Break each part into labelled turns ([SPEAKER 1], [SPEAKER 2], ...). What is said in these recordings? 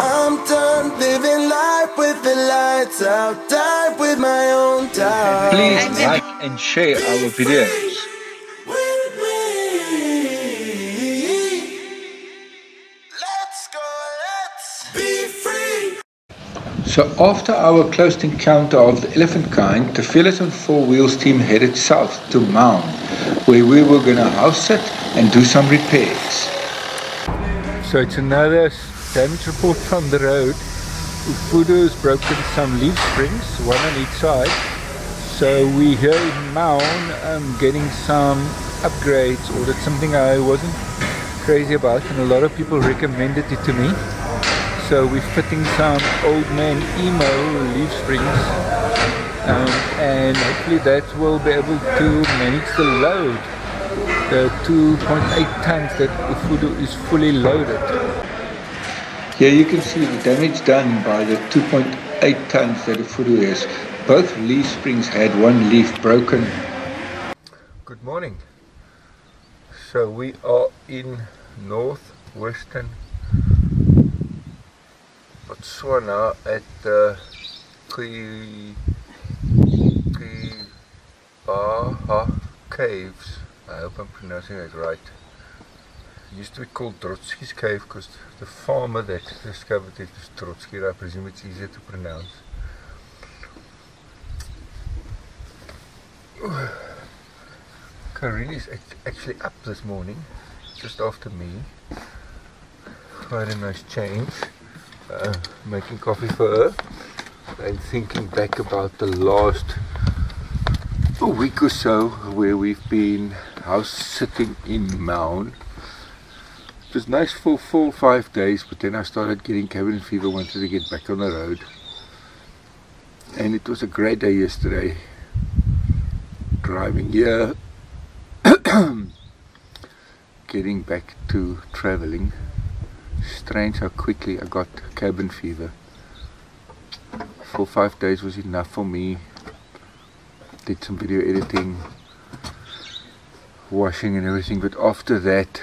[SPEAKER 1] I'm done living life with the lights out, die with my own time.
[SPEAKER 2] Please like and share our videos.
[SPEAKER 1] Let's go, let's be free.
[SPEAKER 2] So after our close encounter of the elephant kind, the Fearless on Four Wheels team headed south to Maun, where we were gonna house it and do some repairs. So it's another damage report from the road. Ufudu has broken some leaf springs, one on each side. So we here in Maun um, getting some upgrades, or that's something I wasn't crazy about, and a lot of people recommended it to me. So we're fitting some Old Man Emu leaf springs um, and hopefully that will be able to manage the load. The 2.8 tons that Ufudu is fully loaded. Here you can see the damage done by the 2.8 tons that Ufudu is. Both leaf springs had one leaf broken. Good morning. So we are in northwestern Botswana at the Ki Kibaha Caves. I hope I'm pronouncing it right. Used to be called Drotsky's Cave because the farmer that discovered it was Trotsky. I presume it's easier to pronounce. Karine is actually up this morning, just after me. Quite a nice change uh, making coffee for her and thinking back about the last week or so where we've been house sitting in Maun. It was nice for four five days, but then I started getting cabin fever, wanted to get back on the road. And it was a great day yesterday. Driving here, getting back to traveling strange how quickly I got cabin fever. Four five days was enough for me. Did some video editing, washing and everything, but after that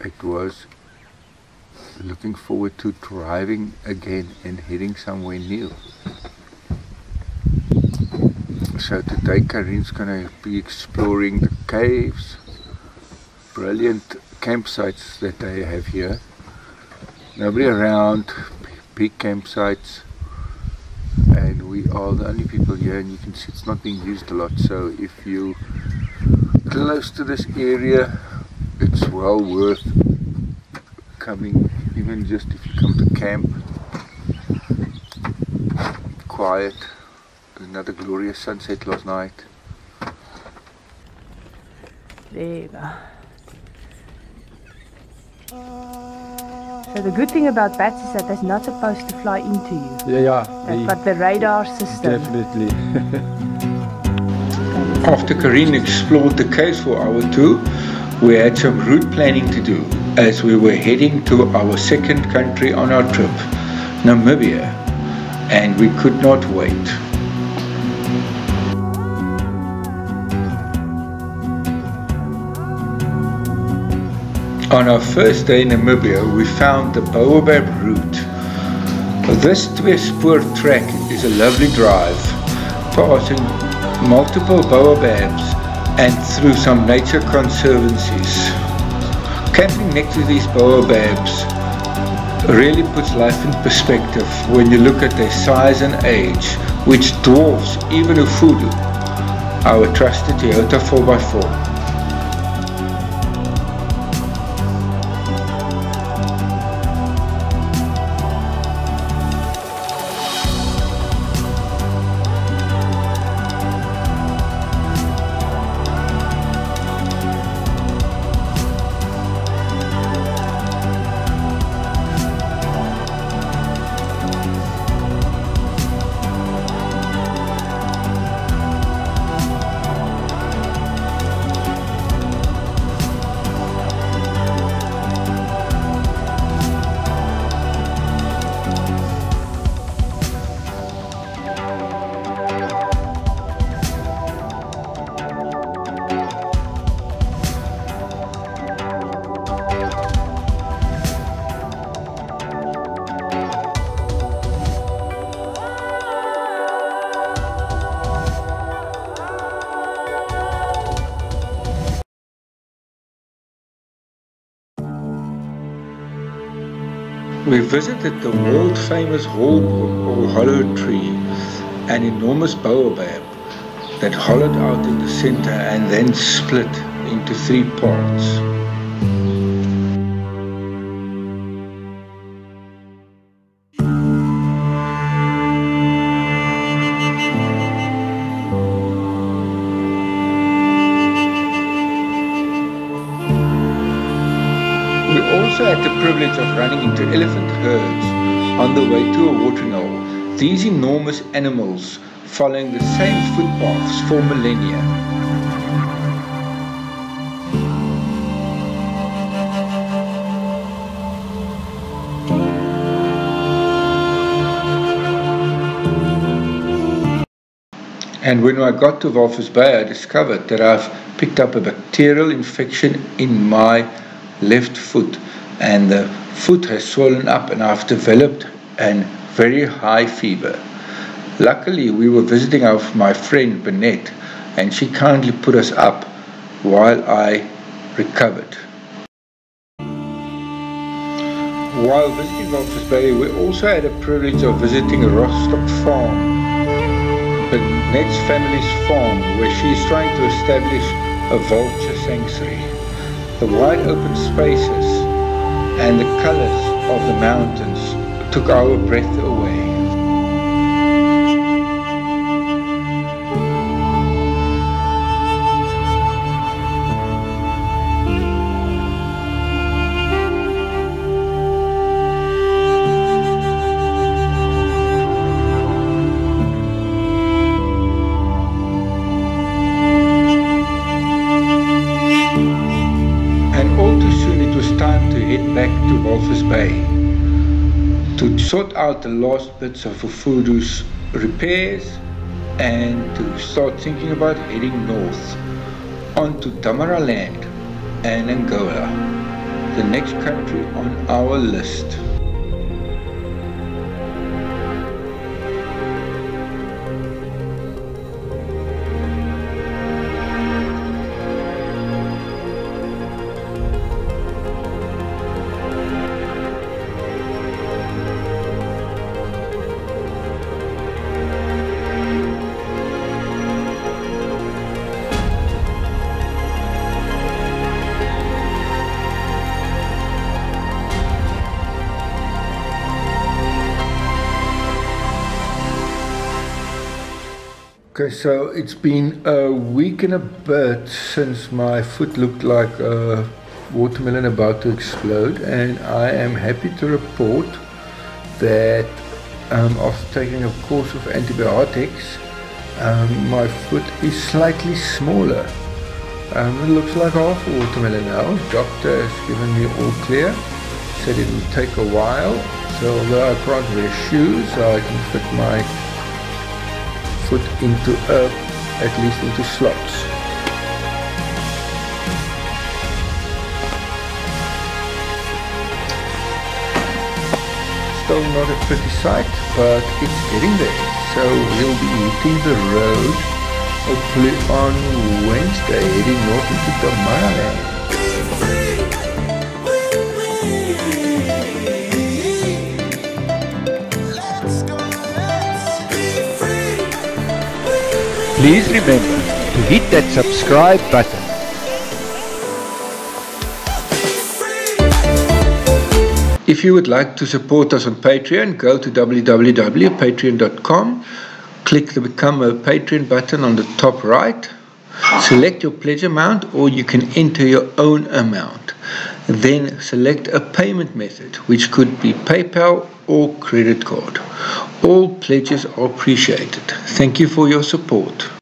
[SPEAKER 2] it was looking forward to driving again and heading somewhere new. So today Karine's gonna be exploring the caves. Brilliant campsites that they have here. Nobody around, big campsites, and we are the only people here. And you can see it's not being used a lot. So if you close to this area, it's well worth coming. Even just if you come to camp, quiet. Another glorious sunset last night.
[SPEAKER 3] There you go. So the good thing about bats is that they're not supposed to fly into you.
[SPEAKER 4] Yeah, yeah,
[SPEAKER 3] They've got the radar system.
[SPEAKER 4] definitely.
[SPEAKER 2] After Karine explored the caves for hour two, we had some route planning to do as we were heading to our second country on our trip, Namibia, and we could not wait. On our first day in Namibia, we found the Baobab route. This two-spoor track is a lovely drive, passing multiple baobabs and through some nature conservancies. Camping next to these baobabs really puts life in perspective when you look at their size and age, which dwarfs even Ufudu, our trusted Toyota 4x4. We visited the world famous or Hollow Tree, an enormous baobab that hollowed out in the center and then split into three parts. Also had the privilege of running into elephant herds on the way to a watering hole. These enormous animals following the same footpaths for millennia. And when I got to Walvis Bay, I discovered that I've picked up a bacterial infection in my left foot, and the foot has swollen up, and I've developed a very high fever. Luckily, we were visiting our, my friend Bennett, and she kindly put us up while I recovered. While visiting Walvis Bay, we also had the privilege of visiting Rostock farm, Bennett's family's farm, where she is trying to establish a vulture sanctuary. The wide open spaces and the colors of the mountains took our breath away. To Walvis Bay to sort out the last bits of Ufudu's repairs and to start thinking about heading north onto Damara land and Angola, the next country on our list. Okay, so it's been a week and a bit since my foot looked like a watermelon about to explode, and I am happy to report that um, after taking a course of antibiotics, um, my foot is slightly smaller. Um, it looks like half a watermelon now. Doctor has given me all clear. Said it will take a while. So although I can't wear shoes, so I can fit my foot into uh, at least into slots. Still not a pretty sight, but it's getting there. So we'll be hitting the road hopefully on Wednesday, heading north into the Damaraland.
[SPEAKER 4] Please remember to hit that subscribe button.
[SPEAKER 2] If you would like to support us on Patreon, go to www.patreon.com, click the Become a Patreon button on the top right, select your pledge amount or you can enter your own amount. Then select a payment method, which could be PayPal or credit card. All pledges are appreciated. Thank you for your support.